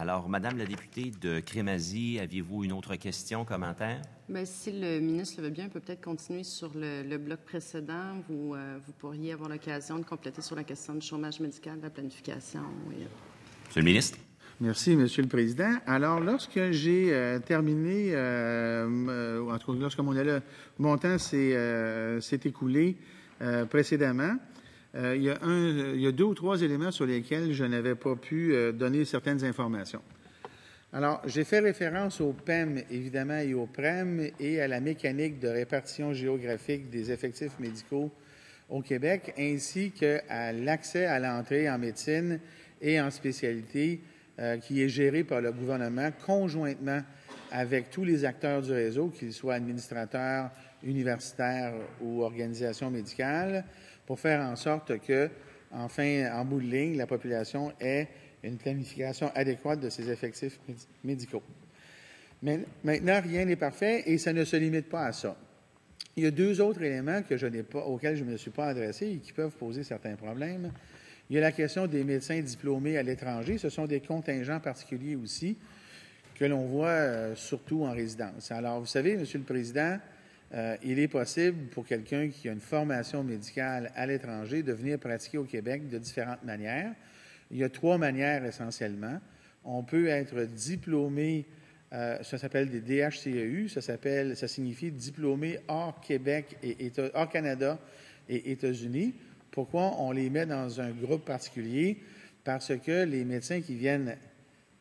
Alors, Madame la députée de Crémazie, aviez-vous une autre question, commentaire? Bien, si le ministre le veut bien, on peut peut-être continuer sur le, bloc précédent. Vous, euh, vous pourriez avoir l'occasion de compléter sur la question du chômage médical, de la planification. Monsieur le ministre? Merci, Monsieur le Président. Alors, lorsque j'ai euh, terminé, euh, en tout cas, lorsque mon, mon temps s'est écoulé précédemment, euh, il, y a deux ou trois éléments sur lesquels je n'avais pas pu euh, donner certaines informations. Alors, j'ai fait référence au PEM, évidemment, et au PREM, et à la mécanique de répartition géographique des effectifs médicaux au Québec, ainsi qu'à l'accès à l'entrée en médecine et en spécialité euh, qui est géré par le gouvernement conjointement avec tous les acteurs du réseau, qu'ils soient administrateurs, universitaires ou organisations médicales, pour faire en sorte que, enfin, en bout de ligne, la population ait une planification adéquate de ses effectifs médicaux. Mais maintenant, rien n'est parfait et ça ne se limite pas à ça. Il y a deux autres éléments auxquels je ne me suis pas adressé et qui peuvent poser certains problèmes. Il y a la question des médecins diplômés à l'étranger. Ce sont des contingents particuliers aussi que l'on voit euh, surtout en résidence. Alors, vous savez, Monsieur le Président, euh, il est possible pour quelqu'un qui a une formation médicale à l'étranger de venir pratiquer au Québec de différentes manières. Il y a trois manières essentiellement. On peut être diplômé, euh, ça s'appelle des DHCEU, ça s'appelle, ça signifie diplômé hors Québec et hors Canada et États-Unis. Pourquoi on les met dans un groupe particulier? Parce que les médecins qui viennent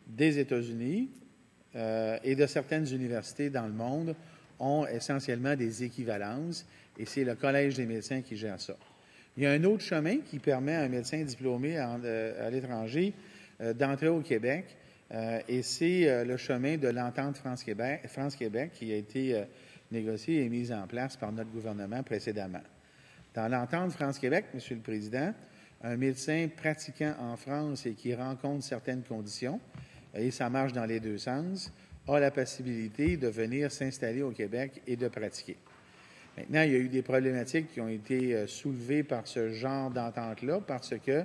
des États-Unis euh, et de certaines universités dans le monde ont essentiellement des équivalences et c'est le Collège des médecins qui gère ça. Il y a un autre chemin qui permet à un médecin diplômé euh, à, l'étranger euh, d'entrer au Québec et c'est le chemin de l'entente France-Québec France -Québec qui a été négociée et mise en place par notre gouvernement précédemment. Dans l'entente France-Québec, Monsieur le Président, un médecin pratiquant en France et qui rencontre certaines conditions, et ça marche dans les deux sens, a la possibilité de venir s'installer au Québec et de pratiquer. Maintenant, il y a eu des problématiques qui ont été euh, soulevées par ce genre d'entente-là parce que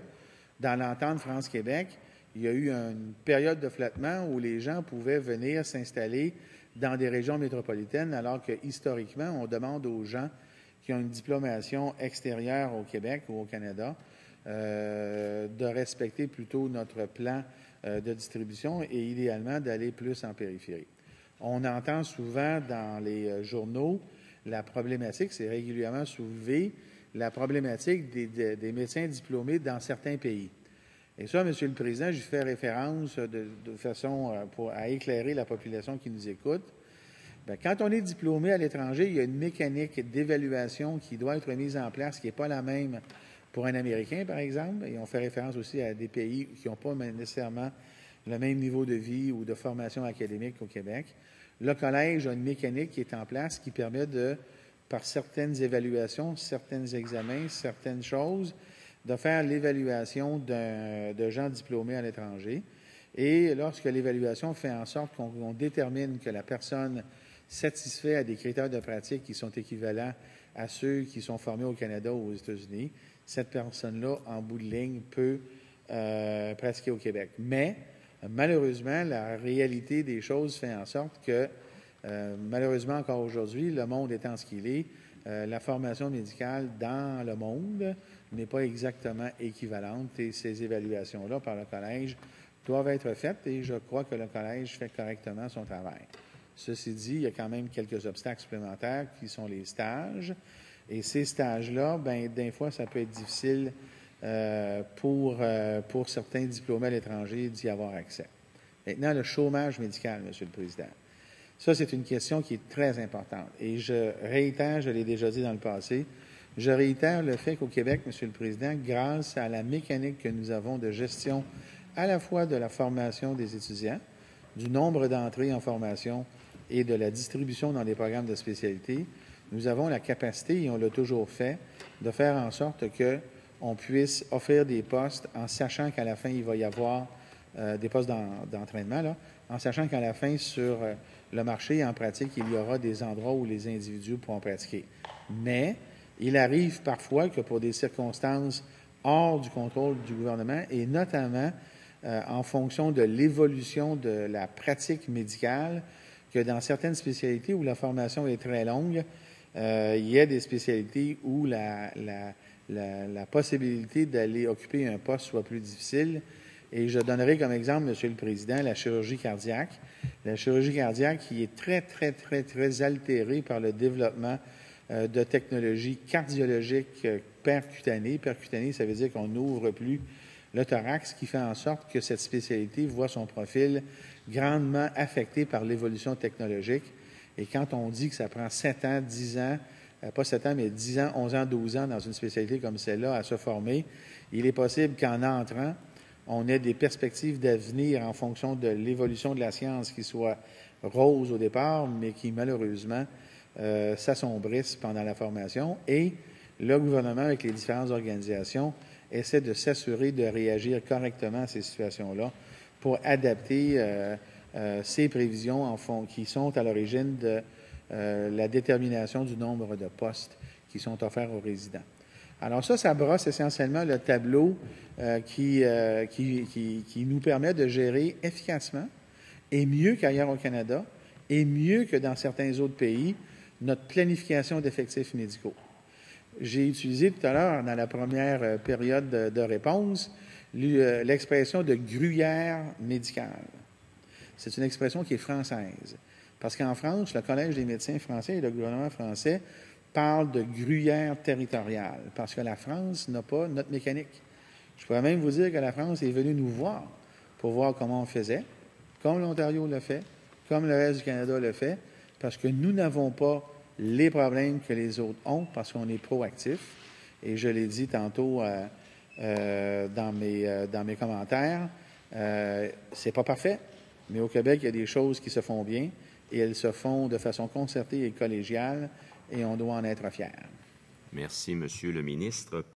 dans l'entente France-Québec, il y a eu une période de flottement où les gens pouvaient venir s'installer dans des régions métropolitaines alors que historiquement, on demande aux gens qui ont une diplomation extérieure au Québec ou au Canada euh, de respecter plutôt notre plan de distribution et idéalement d'aller plus en périphérie. On entend souvent dans les euh, journaux la problématique, c'est régulièrement soulevé, la problématique des, médecins diplômés dans certains pays. Et ça, Monsieur le Président, j'y fais référence de, façon euh, à éclairer la population qui nous écoute. Bien, quand on est diplômé à l'étranger, il y a une mécanique d'évaluation qui doit être mise en place qui n'est pas la même pour un Américain, par exemple, et on fait référence aussi à des pays qui n'ont pas nécessairement le même niveau de vie ou de formation académique qu'au Québec, le collège a une mécanique qui est en place qui permet de, par certaines évaluations, certains examens, certaines choses, de faire l'évaluation de gens diplômés à l'étranger. Et lorsque l'évaluation fait en sorte qu'on détermine que la personne satisfait à des critères de pratique qui sont équivalents à ceux qui sont formés au Canada ou aux États-Unis, cette personne-là, en bout de ligne, peut euh, pratiquer au Québec. Mais, malheureusement, la réalité des choses fait en sorte que, euh, malheureusement, encore aujourd'hui, le monde étant ce qu'il est, euh, la formation médicale dans le monde n'est pas exactement équivalente et ces évaluations-là par le collège doivent être faites et je crois que le collège fait correctement son travail. Ceci dit, il y a quand même quelques obstacles supplémentaires qui sont les stages. Et ces stages-là, ben, des fois, ça peut être difficile euh, pour, euh, pour certains diplômés à l'étranger d'y avoir accès. Maintenant, le chômage médical, Monsieur le Président. Ça, c'est une question qui est très importante. Et je réitère, je l'ai déjà dit dans le passé, je réitère le fait qu'au Québec, Monsieur le Président, grâce à la mécanique que nous avons de gestion à la fois de la formation des étudiants, du nombre d'entrées en formation et de la distribution dans les programmes de spécialité, nous avons la capacité, et on l'a toujours fait, de faire en sorte que on puisse offrir des postes en sachant qu'à la fin, il va y avoir euh, des postes d'entraînement, en sachant qu'à la fin, sur euh, le marché, en pratique, il y aura des endroits où les individus pourront pratiquer. Mais il arrive parfois que pour des circonstances hors du contrôle du gouvernement, et notamment en fonction de l'évolution de la pratique médicale que dans certaines spécialités où la formation est très longue, il y a des spécialités où la, la possibilité d'aller occuper un poste soit plus difficile. Et je donnerai comme exemple, Monsieur le Président, la chirurgie cardiaque. La chirurgie cardiaque qui est très, très, très, très altérée par le développement euh, de technologies cardiologiques euh, percutanées. Percutanées, ça veut dire qu'on n'ouvre plus le thorax, ce qui fait en sorte que cette spécialité voit son profil grandement affecté par l'évolution technologique. Et quand on dit que ça prend 7 ans, 10 ans, euh, pas 7 ans, mais 10 ans, 11 ans, 12 ans dans une spécialité comme celle-là à se former, il est possible qu'en entrant, on ait des perspectives d'avenir en fonction de l'évolution de la science qui soit rose au départ, mais qui malheureusement euh, s'assombrissent pendant la formation. Et le gouvernement, avec les différentes organisations, essaie de s'assurer de réagir correctement à ces situations-là pour adapter euh, ces prévisions qui sont à l'origine de la détermination du nombre de postes qui sont offerts aux résidents. Alors ça, ça brosse essentiellement le tableau euh, euh, qui, nous permet de gérer efficacement et mieux qu'ailleurs au Canada et mieux que dans certains autres pays notre planification d'effectifs médicaux. J'ai utilisé tout à l'heure, dans la première euh, période de, réponse, l'expression de gruyère médicale. C'est une expression qui est française. Parce qu'en France, le Collège des médecins français et le gouvernement français parle de gruyère territoriale, parce que la France n'a pas notre mécanique. Je pourrais même vous dire que la France est venue nous voir pour voir comment on faisait, comme l'Ontario le fait, comme le reste du Canada le fait, parce que nous n'avons pas les problèmes que les autres ont, parce qu'on est proactif. Et je l'ai dit tantôt euh, euh, dans, mes, euh, dans mes commentaires, c'est pas parfait, mais au Québec, il y a des choses qui se font bien et elles se font de façon concertée et collégiale et on doit en être fier. Merci, Monsieur le ministre.